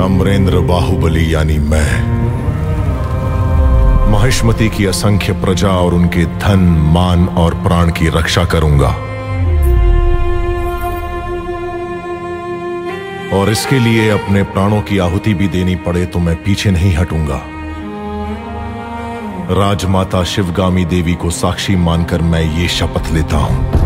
अमरेंद्र बाहुबली यानी मैं। महिष्मति की असंख्य प्रजा और उनके धन, मान और प्राण की रक्षा करूँगा। और इसके लिए अपने प्राणों की आहुति भी देनी पड़े तो मैं पीछे नहीं हटूँगा। राजमाता शिवगामी देवी को साक्षी मानकर मैं ये शपथ लेता हूँ।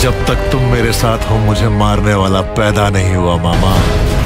जब तक तुम मेरे साथ हो मुझे मारने वाला पैदा नहीं हुआ मामा।